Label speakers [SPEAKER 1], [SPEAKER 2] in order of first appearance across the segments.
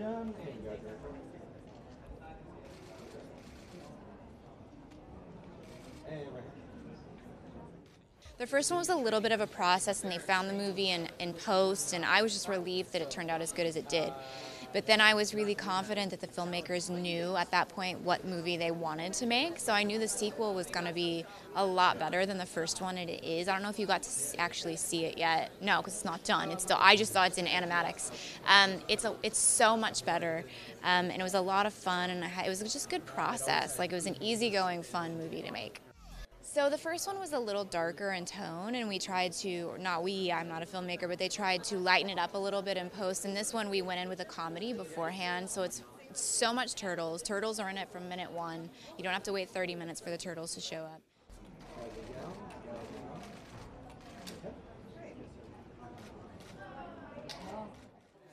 [SPEAKER 1] done.
[SPEAKER 2] The first one was a little bit of a process, and they found the movie in, in post, and I was just relieved that it turned out as good as it did. But then I was really confident that the filmmakers knew at that point what movie they wanted to make, so I knew the sequel was going to be a lot better than the first one, and it is. I don't know if you got to actually see it yet. No, because it's not done. It's still. I just saw it's in animatics. Um, it's a, it's so much better, um, and it was a lot of fun, and it was just good process. Like it was an easygoing, fun movie to make. So the first one was a little darker in tone, and we tried to, not we, I'm not a filmmaker, but they tried to lighten it up a little bit in post. And this one we went in with a comedy beforehand, so it's so much turtles. Turtles are in it from minute one. You don't have to wait 30 minutes for the turtles to show up.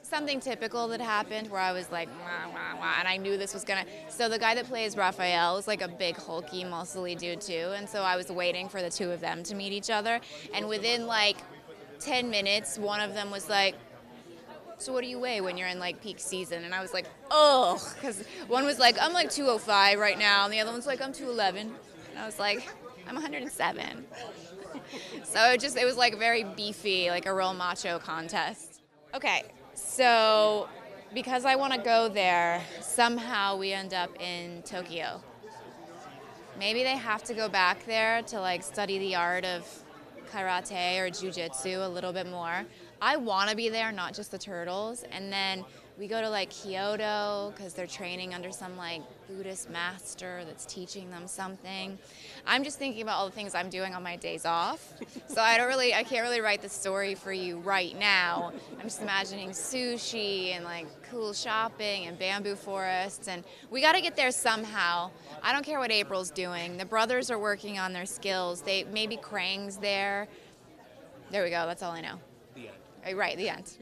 [SPEAKER 2] Something typical that happened where I was like, wah, wah, wah, and I knew this was gonna. So the guy that plays Raphael was like a big, hulky, muscly dude too, and so I was waiting for the two of them to meet each other, and within like 10 minutes, one of them was like, so what do you weigh when you're in like peak season? And I was like, oh, because one was like, I'm like 205 right now, and the other one's like, I'm 211. And I was like, I'm 107. so it just, it was like very beefy, like a real macho contest. Okay, so, because I want to go there, somehow we end up in Tokyo. Maybe they have to go back there to like study the art of karate or jujitsu a little bit more. I want to be there, not just the turtles. And then we go to like Kyoto because they're training under some like Buddhist master that's teaching them something. I'm just thinking about all the things I'm doing on my days off. so I don't really, I can't really write the story for you right now. I'm just imagining sushi and like cool shopping and bamboo forests. And we got to get there somehow. I don't care what April's doing. The brothers are working on their skills. They maybe Krang's there. There we go. That's all I know.
[SPEAKER 1] The end.
[SPEAKER 2] Uh, right, the end.